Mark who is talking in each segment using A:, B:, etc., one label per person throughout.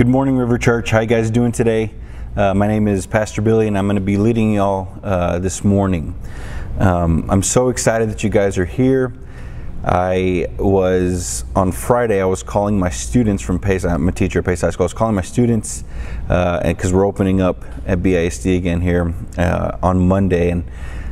A: Good morning, River Church. How you guys doing today? Uh, my name is Pastor Billy, and I'm going to be leading y'all uh, this morning. Um, I'm so excited that you guys are here. I was on Friday. I was calling my students from Pace. I'm a teacher at Pace High School. I was calling my students because uh, we're opening up at BISD again here uh, on Monday, and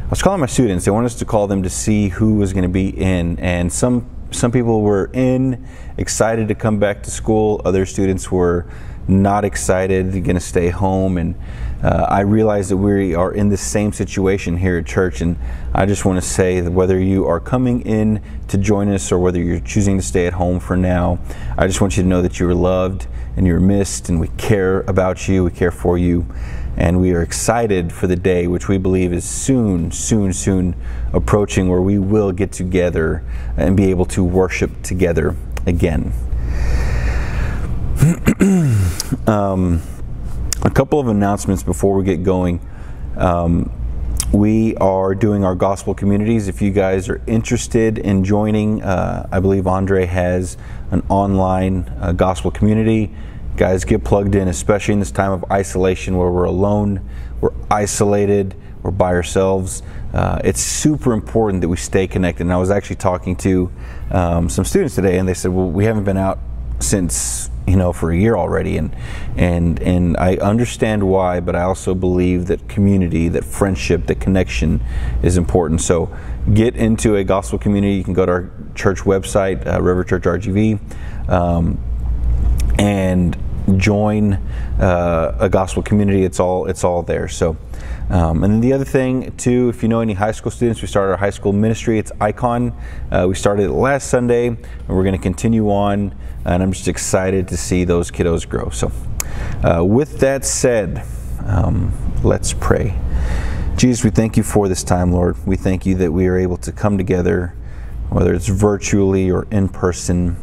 A: I was calling my students. They wanted us to call them to see who was going to be in, and some some people were in, excited to come back to school. Other students were not excited, going to stay home. And uh, I realize that we are in the same situation here at church. And I just want to say that whether you are coming in to join us or whether you're choosing to stay at home for now, I just want you to know that you are loved and you're missed, and we care about you, we care for you and we are excited for the day which we believe is soon, soon, soon approaching where we will get together and be able to worship together again. um, a couple of announcements before we get going. Um, we are doing our gospel communities. If you guys are interested in joining, uh, I believe Andre has an online uh, gospel community. Guys, get plugged in, especially in this time of isolation where we're alone, we're isolated, we're by ourselves. Uh, it's super important that we stay connected. And I was actually talking to um, some students today, and they said, "Well, we haven't been out since you know for a year already," and and and I understand why, but I also believe that community, that friendship, that connection is important. So get into a gospel community. You can go to our church website, uh, River Church RGV. Um, and join uh, a gospel community. It's all it's all there. So, um, and then the other thing too, if you know any high school students, we started our high school ministry. It's Icon. Uh, we started it last Sunday, and we're going to continue on. And I'm just excited to see those kiddos grow. So, uh, with that said, um, let's pray. Jesus, we thank you for this time, Lord. We thank you that we are able to come together, whether it's virtually or in person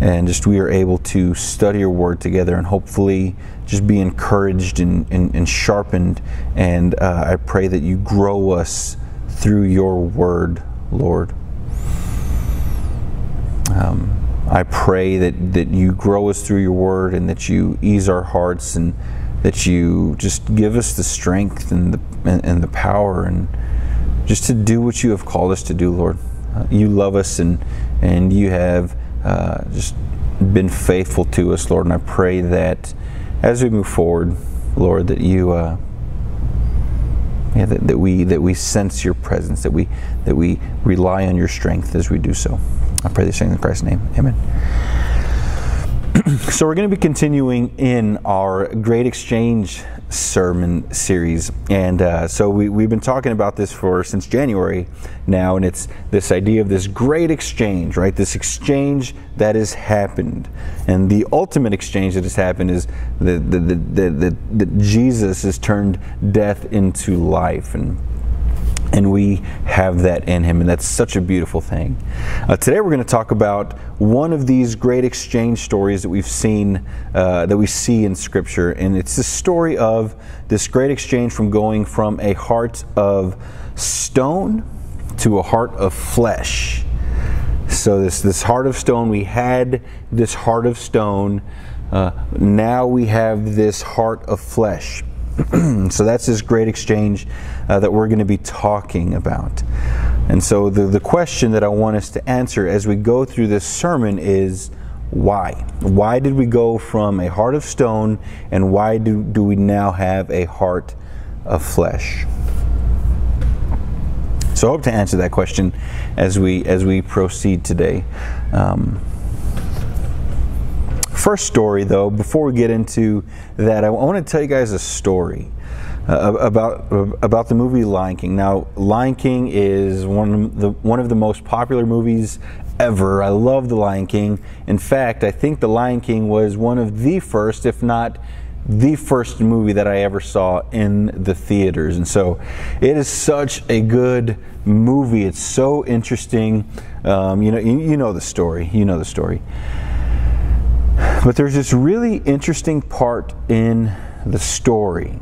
A: and just we are able to study your word together and hopefully just be encouraged and, and, and sharpened. And uh, I pray that you grow us through your word, Lord. Um, I pray that, that you grow us through your word and that you ease our hearts and that you just give us the strength and the, and, and the power and just to do what you have called us to do, Lord. Uh, you love us and, and you have uh, just been faithful to us, Lord. And I pray that as we move forward, Lord, that you. Uh, yeah, that, that we that we sense your presence, that we that we rely on your strength as we do so. I pray this in Christ's name. Amen. so we're going to be continuing in our Great Exchange sermon series, and uh, so we, we've been talking about this for since January now, and it's this idea of this great exchange, right? This exchange that has happened, and the ultimate exchange that has happened is that, that, Jesus has turned death into life, and and we have that in him and that's such a beautiful thing. Uh, today we're going to talk about one of these great exchange stories that we've seen uh, that we see in scripture and it's the story of this great exchange from going from a heart of stone to a heart of flesh. So this this heart of stone we had this heart of stone uh, now we have this heart of flesh. So that's this great exchange uh, that we're going to be talking about. And so the, the question that I want us to answer as we go through this sermon is why? Why did we go from a heart of stone and why do, do we now have a heart of flesh? So I hope to answer that question as we as we proceed today. Um, First story, though, before we get into that, I want to tell you guys a story. Uh, about uh, about the movie Lion King. Now, Lion King is one of the one of the most popular movies ever. I love the Lion King. In fact, I think the Lion King was one of the first, if not the first movie that I ever saw in the theaters. And so, it is such a good movie. It's so interesting. Um, you know, you, you know the story. You know the story. But there's this really interesting part in the story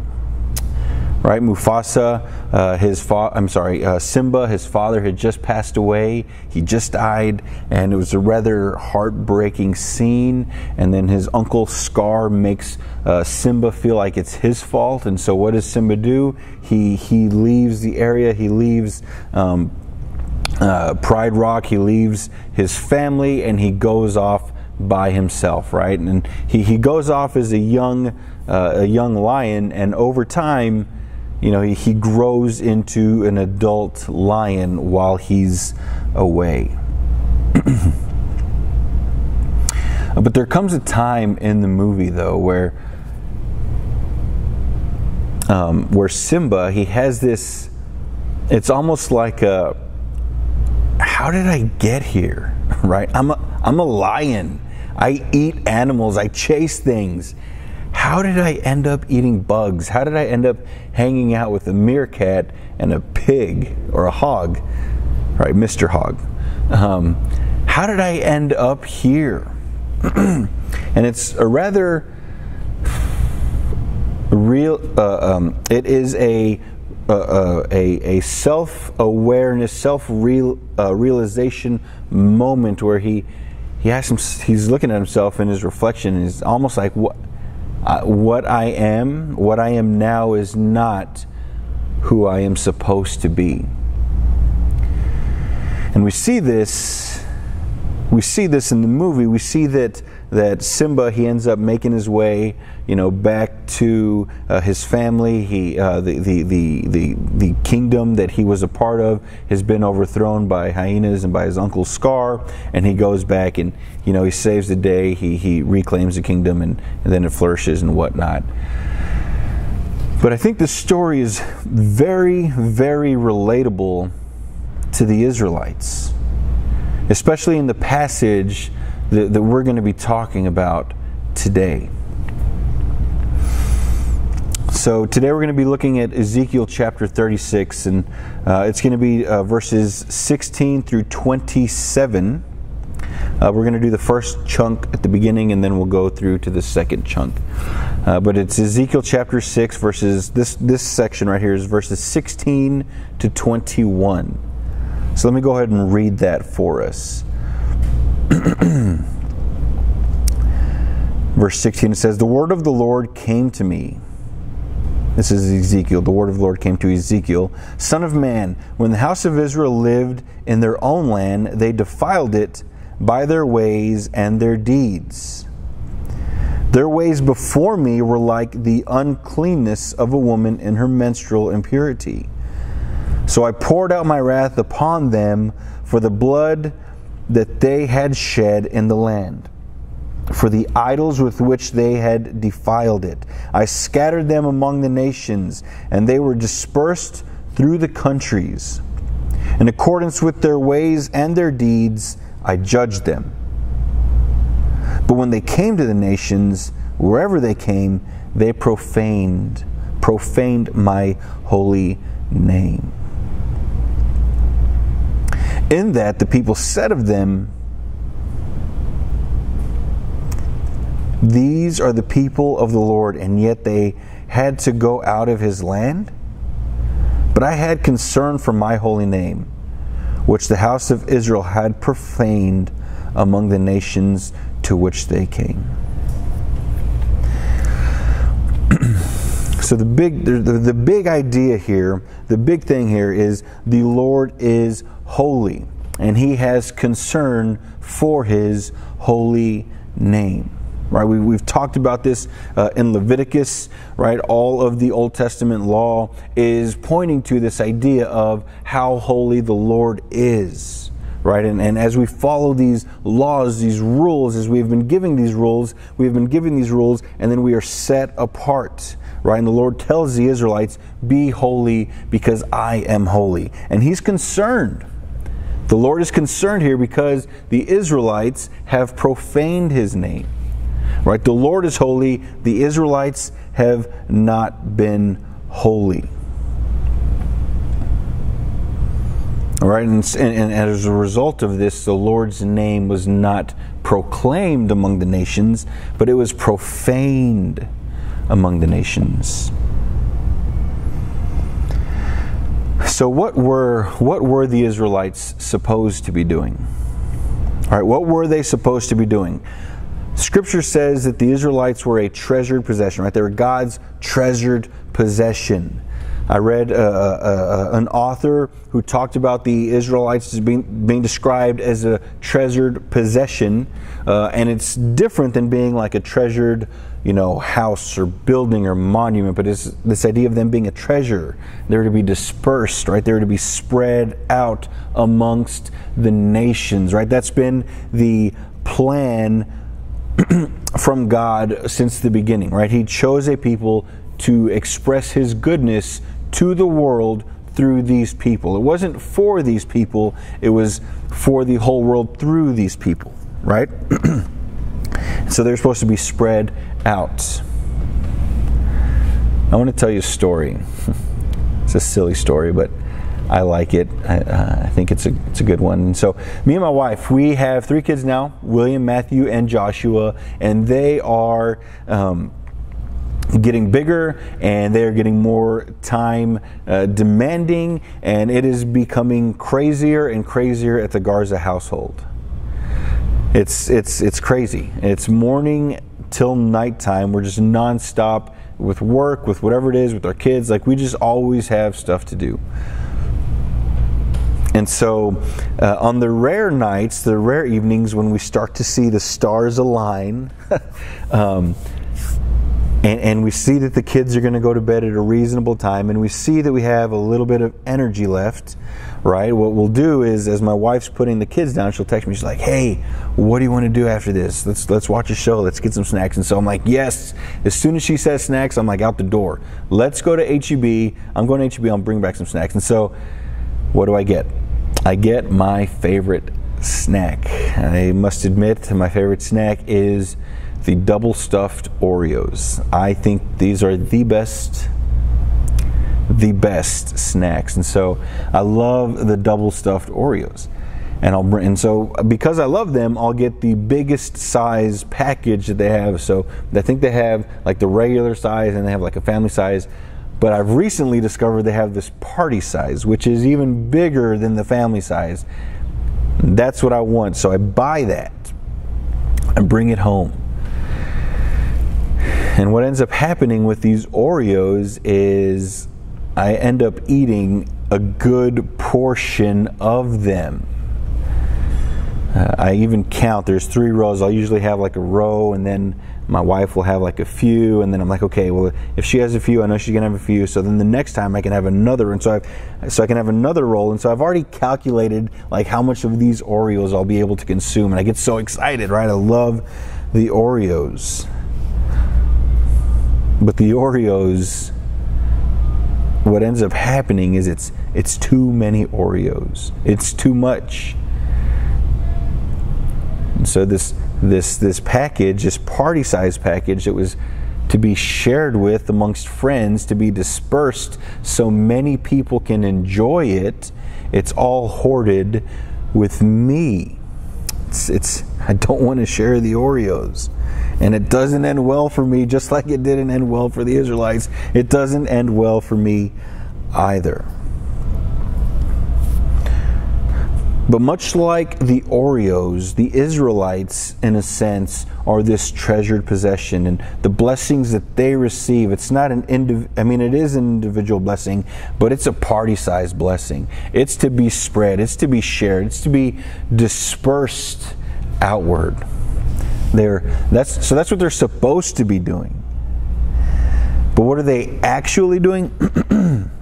A: right? Mufasa, uh, his fa- I'm sorry, uh, Simba, his father had just passed away. He just died, and it was a rather heartbreaking scene. And then his uncle Scar makes uh, Simba feel like it's his fault. And so, what does Simba do? He he leaves the area. He leaves. Um, uh, Pride Rock, he leaves his family and he goes off by himself, right? And he, he goes off as a young uh, a young lion, and over time, you know, he, grows into an adult lion while he's away. but there comes a time in the movie, though, where um, where Simba he has this. It's almost like a. How did I get here? Right? I'm a I'm a lion. I eat animals. I chase things how did I end up eating bugs? How did I end up hanging out with a meerkat and a pig or a hog? Right, Mr. Hog. Um, how did I end up here? and it's a rather real. Uh, um, it is a uh, uh, a, a self awareness, self real uh, realization moment where he he asks him, he's looking at himself in his reflection, and he's almost like, what uh, what I am, what I am now, is not who I am supposed to be. And we see this, we see this in the movie. We see that that Simba he ends up making his way, you know, back to uh, his family. He uh, the, the the the the kingdom that he was a part of has been overthrown by hyenas and by his uncle Scar, and he goes back and you know he saves the day. He he reclaims the kingdom and, and then it flourishes and whatnot. But I think this story is very very relatable to the Israelites, especially in the passage that, that we're going to be talking about today. So, today we're going to be looking at Ezekiel chapter 36, and uh, it's going to be uh, verses 16 through 27. Uh, we're going to do the first chunk at the beginning, and then we'll go through to the second chunk. Uh, but it's Ezekiel chapter 6, verses, this, this section right here is verses 16 to 21. So, let me go ahead and read that for us. Verse 16 it says, The word of the Lord came to me. This is Ezekiel. The word of the Lord came to Ezekiel, Son of man, when the house of Israel lived in their own land, they defiled it by their ways and their deeds. Their ways before me were like the uncleanness of a woman in her menstrual impurity. So I poured out my wrath upon them for the blood that they had shed in the land, for the idols with which they had defiled it. I scattered them among the nations, and they were dispersed through the countries. In accordance with their ways and their deeds, I judged them. But when they came to the nations, wherever they came, they profaned, profaned my holy name. In that the people said of them, These are the people of the Lord, and yet they had to go out of his land? But I had concern for my holy name, which the house of Israel had profaned among the nations to which they came. so the big the, the big idea here, the big thing here is the Lord is holy, and he has concern for his holy name. Right, we, we've talked about this uh, in Leviticus. Right, all of the Old Testament law is pointing to this idea of how holy the Lord is right? And, and as we follow these laws, these rules, as we've been giving these rules, we've been giving these rules, and then we are set apart, right? And the Lord tells the Israelites, Be holy because I am holy. And He's concerned the Lord is concerned here because the Israelites have profaned his name. Right? The Lord is holy, the Israelites have not been holy. All right, and, and, and, as a result of this, the Lord's name was not proclaimed among the nations, but it was profaned among the nations. So what were what were the Israelites supposed to be doing? All right, what were they supposed to be doing? Scripture says that the Israelites were a treasured possession, right? They were God's treasured possession. I read uh, uh, uh, an author who talked about the Israelites as being, being described as a treasured possession, uh, and it's different than being like a treasured, you know, house or building or monument. But it's this idea of them being a treasure. They're to be dispersed, right? They're to be spread out amongst the nations, right? That's been the plan from God since the beginning, right? He chose a people to express His goodness to the world through these people. It wasn't for these people, it was for the whole world through these people, right? so they're supposed to be spread out. I want to tell you a story. it's a silly story, but I like it. I, uh, I, think it's a it's a good one. So, me and my wife, we have three kids now: William, Matthew, and Joshua, and they are. Um, getting bigger and they're getting more time uh, demanding and it is becoming crazier and crazier at the Garza household. It's it's it's crazy. It's morning till nighttime. We're just nonstop with work, with whatever it is, with our kids. Like we just always have stuff to do. And so, uh, on the rare nights, the rare evenings when we start to see the stars align, um, and, and we see that the kids are going to go to bed at a reasonable time, and we see that we have a little bit of energy left, right? What we'll do is, as my wife's putting the kids down, she'll text me. She's like, "Hey, what do you want to do after this? Let's let's watch a show. Let's get some snacks." And so I'm like, "Yes." As soon as she says snacks, I'm like out the door. Let's go to HEB. I'm going to HEB. I'll bring back some snacks. And so, what do I get? I get my favorite snack. I must admit, my favorite snack is the double stuffed Oreos. I think these are the best the best snacks. And so I love the double stuffed Oreos. And I'll bring, and so because I love them, I'll get the biggest size package that they have. So I think they have like the regular size and they have like a family size. But I've recently discovered they have this party size, which is even bigger than the family size. That's what I want. So I buy that and bring it home. And what ends up happening with these Oreos is I end up eating a good portion of them. Uh, I even count, there's three rows. I'll usually have like a row, and then my wife will have like a few, and then I'm like, okay, well, if she has a few, I know she's gonna have a few. So then the next time I can have another, and so I, so I can have another roll. And so I've already calculated like how much of these Oreos I'll be able to consume, and I get so excited, right? I love the Oreos. But the Oreos, what ends up happening is it's it's too many Oreos. It's too much. So this this this package, this party size package that was to be shared with amongst friends, to be dispersed so many people can enjoy it, it's all hoarded with me. It's, it's I don't want to share the Oreos. And it doesn't end well for me, just like it didn't end well for the Israelites. It doesn't end well for me either. But much like the Oreos, the Israelites, in a sense, are this treasured possession, and the blessings that they receive. It's not an indiv- I mean, it is an individual blessing, but it's a party-sized blessing. It's to be spread. It's to be shared. It's to be dispersed outward. They're, that's, so that's what they're supposed to be doing. But what are they actually doing?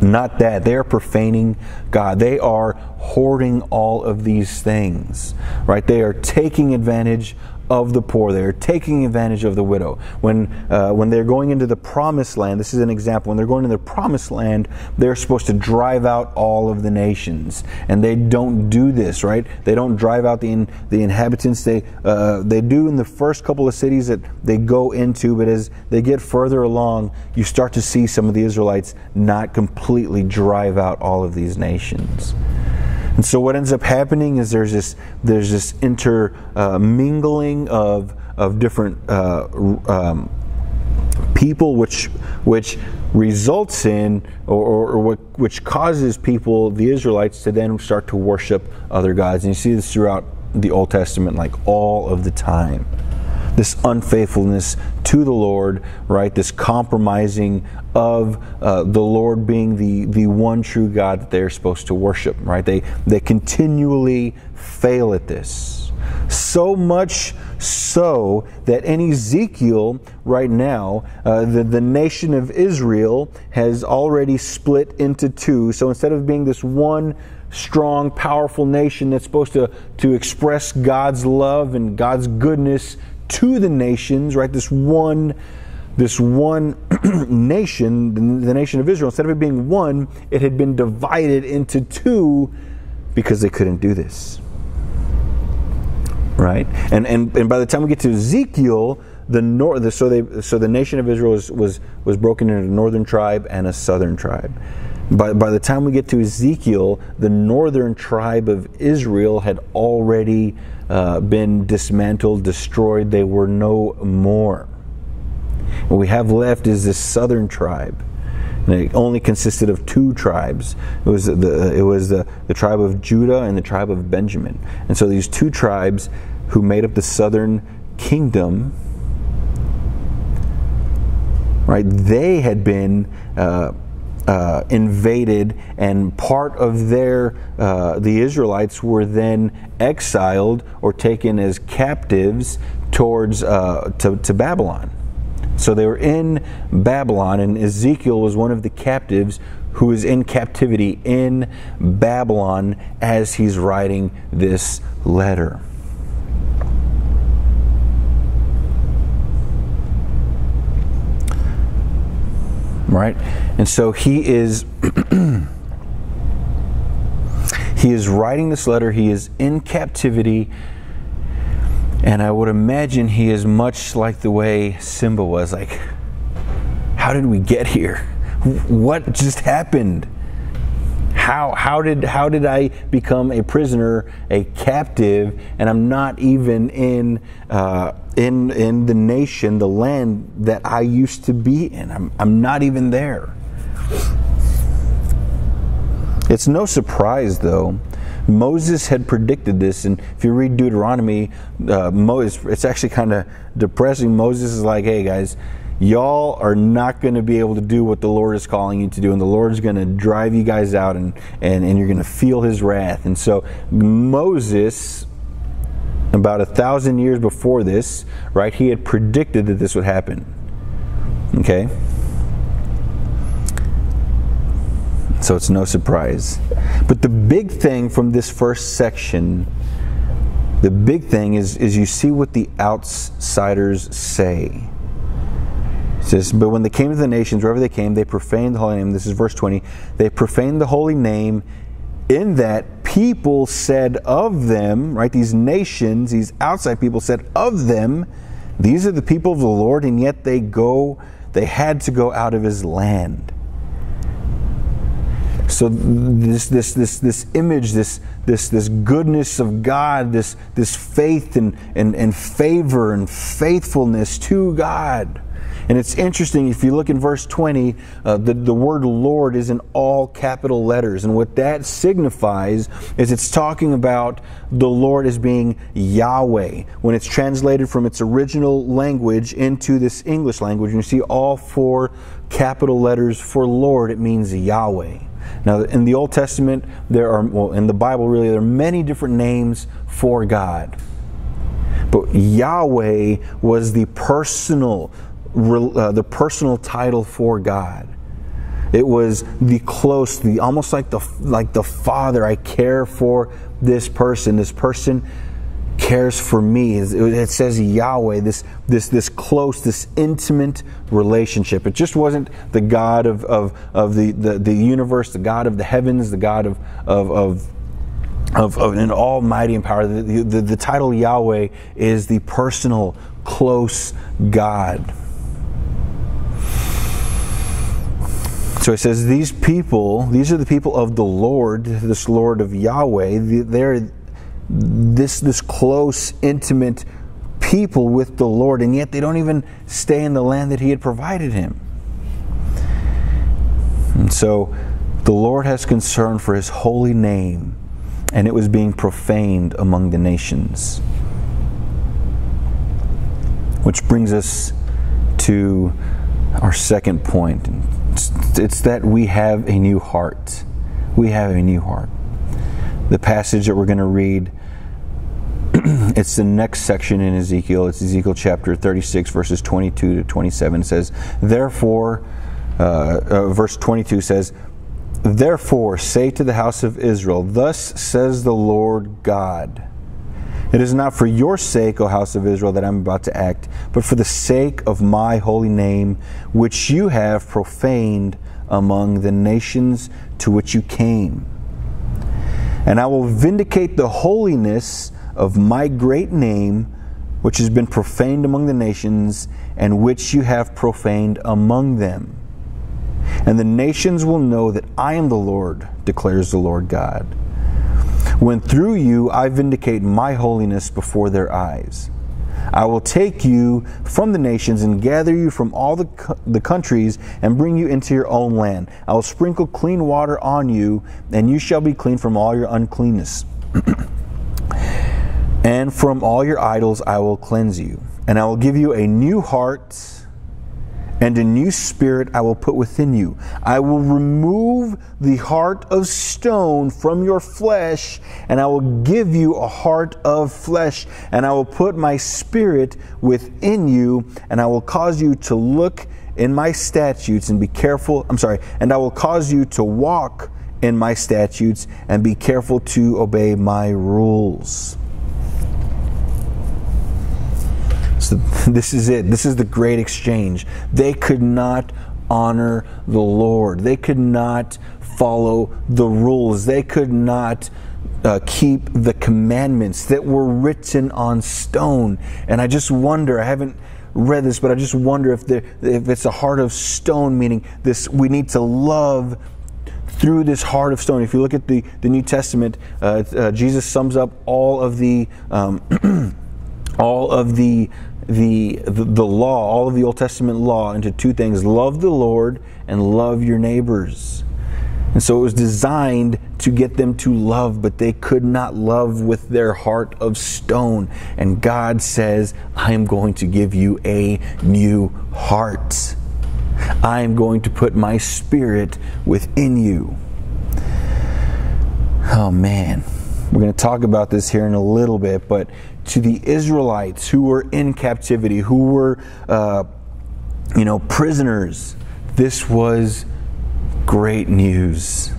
A: Not that. They are profaning God. They are hoarding all of these things, right? They are taking advantage of the poor. They're taking advantage of the widow. When, uh, when they're going into the promised land, this is an example, when they're going into the promised land, they're supposed to drive out all of the nations. And they don't do this, right? They don't drive out the, in, the inhabitants. They, uh, they do in the first couple of cities that they go into, but as they get further along, you start to see some of the Israelites not completely drive out all of these nations. And so what ends up happening is there's this there's this intermingling uh, of of different uh, um, people, which which results in or, or, or what, which causes people, the Israelites, to then start to worship other gods. And you see this throughout the Old Testament, like all of the time. This unfaithfulness to the Lord, right? This compromising of uh, the Lord being the, the one true God that they're supposed to worship, right? They, they continually fail at this. So much so that in Ezekiel, right now, uh, the, the nation of Israel has already split into two. So instead of being this one strong, powerful nation that's supposed to, to express God's love and God's goodness to the nations, right? This one this one nation, the nation of Israel, instead of it being one, it had been divided into two because they couldn't do this. Right? And and, and by the time we get to Ezekiel, the north so they so the nation of Israel was was, was broken into a northern tribe and a southern tribe. By, by the time we get to Ezekiel, the northern tribe of Israel had already uh, been dismantled, destroyed. They were no more. What we have left is this southern tribe. And it only consisted of two tribes. It was the it was the, the tribe of Judah and the tribe of Benjamin. And so these two tribes who made up the southern kingdom, right? They had been uh, uh, invaded, and part of their uh, the Israelites were then exiled or taken as captives towards uh, to, to Babylon. So they were in Babylon, and Ezekiel was one of the captives who is in captivity in Babylon as he's writing this letter. Right? And so he is he is writing this letter. He is in captivity. And I would imagine he is much like the way Simba was like, how did we get here? What just happened? How, how did how did I become a prisoner, a captive, and I'm not even in uh, in in the nation, the land that I used to be in. I'm, I'm not even there. It's no surprise, though. Moses had predicted this, and if you read Deuteronomy, uh, Moses, it's actually kind of depressing. Moses is like, "Hey guys, y'all are not going to be able to do what the Lord is calling you to do, and the Lord's going to drive you guys out, and and and you're going to feel His wrath." And so Moses about a thousand years before this, right, he had predicted that this would happen. Okay? So it's no surprise. But the big thing from this first section, the big thing is, is you see what the outsiders say. It says, But when they came to the nations, wherever they came, they profaned the holy name. This is verse 20. They profaned the holy name in that people said of them, right, these nations, these outside people said of them, these are the people of the Lord, and yet they go, they had to go out of his land. So this this this this image, this this this goodness of God, this this faith and, and, and favor and faithfulness to God and it's interesting, if you look in verse 20, uh, the, the word Lord is in all capital letters. And what that signifies is it's talking about the Lord as being Yahweh. When it's translated from its original language into this English language, and you see all four capital letters for Lord, it means Yahweh. Now, in the Old Testament, there are, well, in the Bible, really, there are many different names for God. But Yahweh was the personal, uh, the personal title for God. It was the close, the almost like the like the father. I care for this person. This person cares for me. It says Yahweh. This this this close, this intimate relationship. It just wasn't the God of of, of the, the the universe, the God of the heavens, the God of of, of of, of, an almighty and power. The, the, the title Yahweh is the personal, close God. So he says, These people, these are the people of the Lord, this Lord of Yahweh. They're this, this close, intimate people with the Lord, and yet they don't even stay in the land that He had provided him. And so the Lord has concern for His holy name, and it was being profaned among the nations. Which brings us to our second point. It's that we have a new heart. We have a new heart. The passage that we're going to read it's the next section in Ezekiel. It's Ezekiel chapter 36, verses 22 to 27. It says, Therefore, uh, uh, verse 22 says, Therefore say to the house of Israel, Thus says the Lord God. It is not for your sake, O house of Israel, that I'm about to act, but for the sake of my holy name, which you have profaned among the nations to which you came. And I will vindicate the holiness of my great name, which has been profaned among the nations, and which you have profaned among them. And the nations will know that I am the Lord, declares the Lord God, when through you I vindicate my holiness before their eyes. I will take you from the nations and gather you from all the, the countries and bring you into your own land. I will sprinkle clean water on you, and you shall be clean from all your uncleanness. And from all your idols I will cleanse you. And I will give you a new heart, and a new spirit I will put within you. I will remove the heart of stone from your flesh, and I will give you a heart of flesh. And I will put my spirit within you, and I will cause you to look in my statutes and be careful. I'm sorry, and I will cause you to walk in my statutes and be careful to obey my rules. So this is it. This is the great exchange. They could not honor the Lord. They could not follow the rules. They could not uh, keep the commandments that were written on stone. And I just wonder, I haven't read this, but I just wonder if, there, if it's a heart of stone, meaning this we need to love through this heart of stone. If you look at the, the New Testament, uh, uh, Jesus sums up all of the um, all of the the, the, the law, all of the Old Testament law, into two things love the Lord and love your neighbors. And so it was designed to get them to love, but they could not love with their heart of stone. And God says, I am going to give you a new heart. I am going to put my spirit within you. Oh man, we're going to talk about this here in a little bit, but to the Israelites who were in captivity, who were, uh, you know, prisoners. This was great news.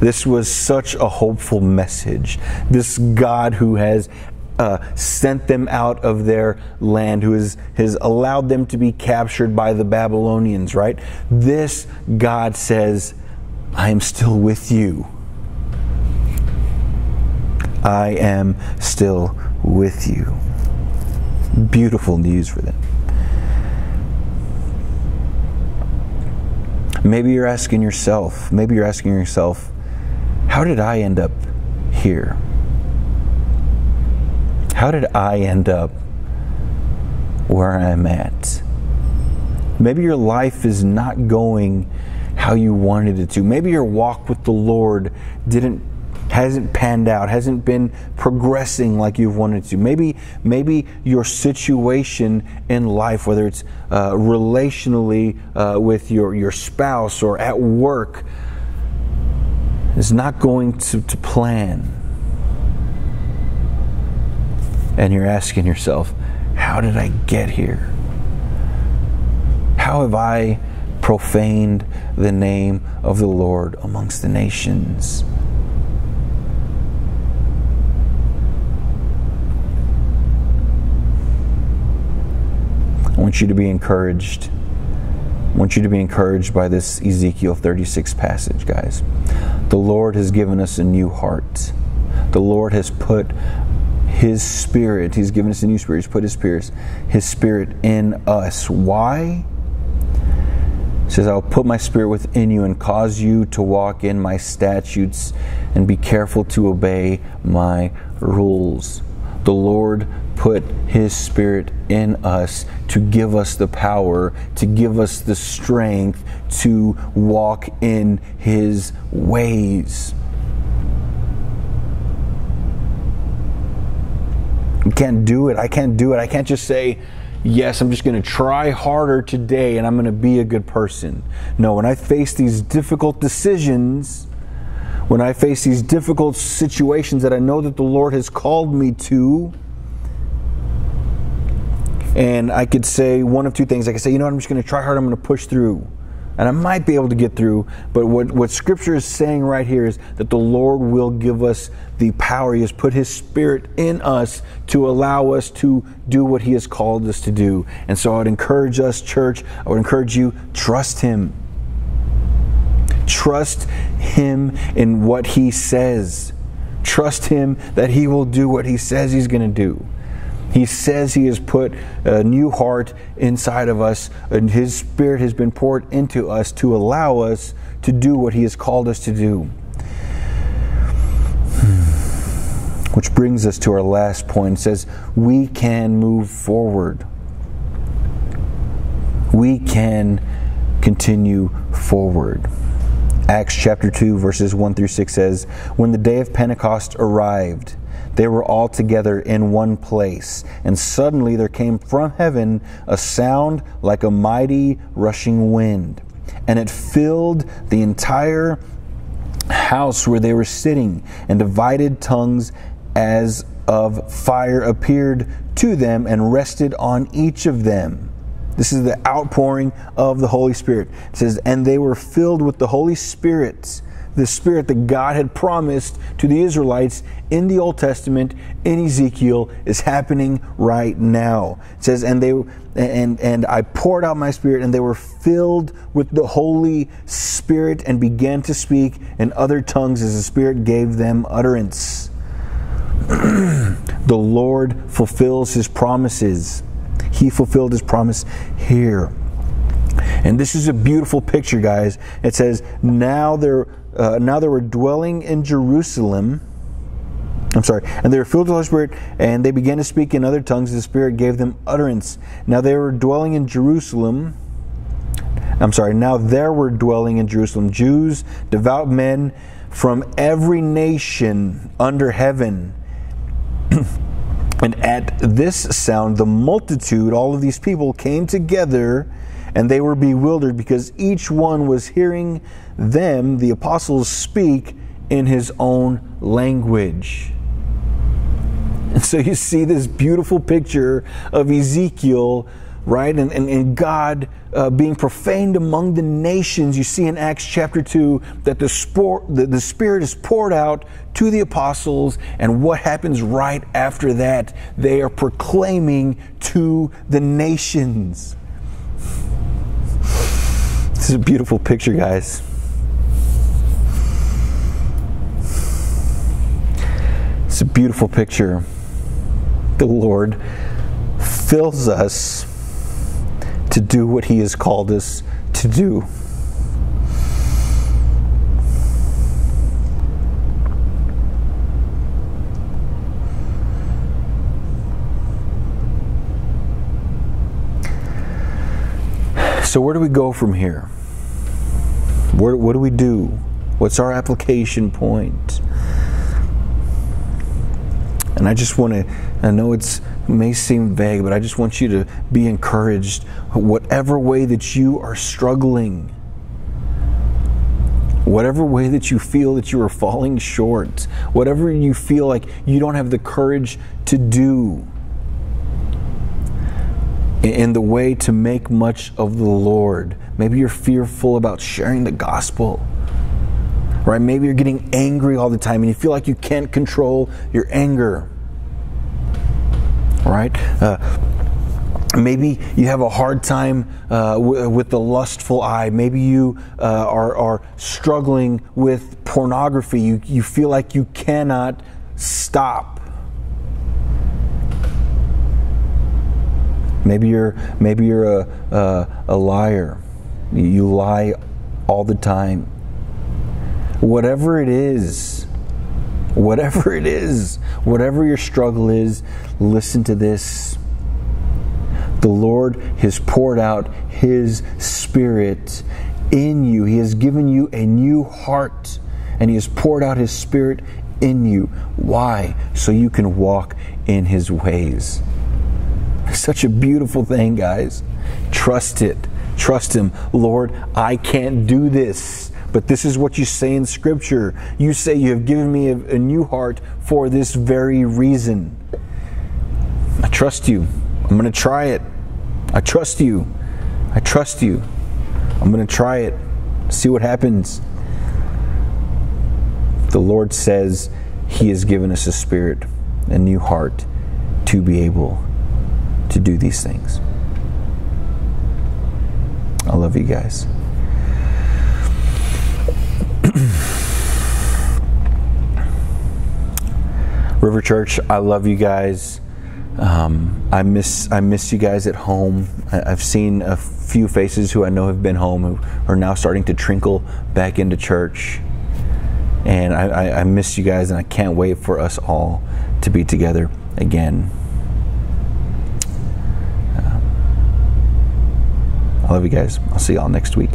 A: This was such a hopeful message. This God who has uh, sent them out of their land, who has, has allowed them to be captured by the Babylonians, right? This God says, I am still with you. I am still with you. Beautiful news for them. Maybe you're asking yourself, maybe you're asking yourself, how did I end up here? How did I end up where I'm at? Maybe your life is not going how you wanted it to. Maybe your walk with the Lord didn't hasn't panned out, hasn't been progressing like you've wanted to. Maybe, maybe your situation in life, whether it's uh, relationally uh, with your, your spouse or at work, is not going to, to plan. And you're asking yourself, how did I get here? How have I profaned the name of the Lord amongst the nations? Want you to be encouraged. I want you to be encouraged by this Ezekiel 36 passage, guys. The Lord has given us a new heart. The Lord has put his spirit, he's given us a new spirit. He's put his spirit, his spirit in us. Why? Says, I'll put my spirit within you and cause you to walk in my statutes and be careful to obey my rules. The Lord put His Spirit in us to give us the power, to give us the strength to walk in His ways. I can't do it. I can't do it. I can't just say, yes, I'm just going to try harder today and I'm going to be a good person. No, when I face these difficult decisions, when I face these difficult situations that I know that the Lord has called me to, and I could say one of two things. I could say, you know what, I'm just going to try hard, I'm going to push through. And I might be able to get through, but what, what Scripture is saying right here is that the Lord will give us the power. He has put His Spirit in us to allow us to do what He has called us to do. And so I would encourage us, church, I would encourage you, trust Him. Trust Him in what He says. Trust Him that He will do what He says He's going to do. He says He has put a new heart inside of us, and His Spirit has been poured into us to allow us to do what He has called us to do. Hmm. Which brings us to our last point. It says, We can move forward. We can continue forward. Acts chapter 2, verses 1 through 6 says, When the day of Pentecost arrived, they were all together in one place, and suddenly there came from heaven a sound like a mighty rushing wind, and it filled the entire house where they were sitting, and divided tongues as of fire appeared to them and rested on each of them. This is the outpouring of the Holy Spirit. It says, And they were filled with the Holy Spirit the spirit that God had promised to the Israelites in the Old Testament in Ezekiel is happening right now. It says, and they and and I poured out my spirit, and they were filled with the Holy Spirit and began to speak in other tongues as the Spirit gave them utterance. the Lord fulfills his promises. He fulfilled his promise here. And this is a beautiful picture, guys. It says, Now there uh, now they were dwelling in Jerusalem. I'm sorry, and they were filled with the Holy Spirit, and they began to speak in other tongues. The Spirit gave them utterance. Now they were dwelling in Jerusalem. I'm sorry, now there were dwelling in Jerusalem Jews, devout men from every nation under heaven. And at this sound, the multitude, all of these people, came together and they were bewildered because each one was hearing them, the apostles, speak in his own language. And so you see this beautiful picture of Ezekiel, right? And, and, and God uh, being profaned among the nations. You see in Acts chapter 2 that the, sport, the, the Spirit is poured out to the apostles. And what happens right after that? They are proclaiming to the nations. This is a beautiful picture, guys. It's a beautiful picture. The Lord fills us to do what He has called us to do. So, where do we go from here? Where, what do we do? What's our application point? And I just want to, I know it's, it may seem vague, but I just want you to be encouraged. Whatever way that you are struggling, whatever way that you feel that you are falling short, whatever you feel like you don't have the courage to do, in the way to make much of the Lord. Maybe you're fearful about sharing the gospel. Right? Maybe you're getting angry all the time and you feel like you can't control your anger. Right? Uh, maybe you have a hard time uh, w- with the lustful eye. Maybe you uh, are, are struggling with pornography. You, you feel like you cannot stop Maybe you're maybe you're a, a, a liar. You lie all the time. Whatever it is, Whatever it is, whatever your struggle is, listen to this. The Lord has poured out His Spirit in you. He has given you a new heart, and He has poured out His Spirit in you. Why? So you can walk in His ways. Such a beautiful thing, guys. Trust it. Trust Him. Lord, I can't do this. But this is what you say in Scripture. You say you have given me a, a new heart for this very reason. I trust you. I'm going to try it. I trust you. I trust you. I'm going to try it. See what happens. The Lord says He has given us a spirit, a new heart to be able to do these things. I love you guys. River Church, I love you guys. Um, I miss I miss you guys at home. I, have seen a few faces who I know have been home who are now starting to trinkle back into church, and I, I, I miss you guys, and I can't wait for us all to be together again. Uh, I love you guys. I'll see y'all next week.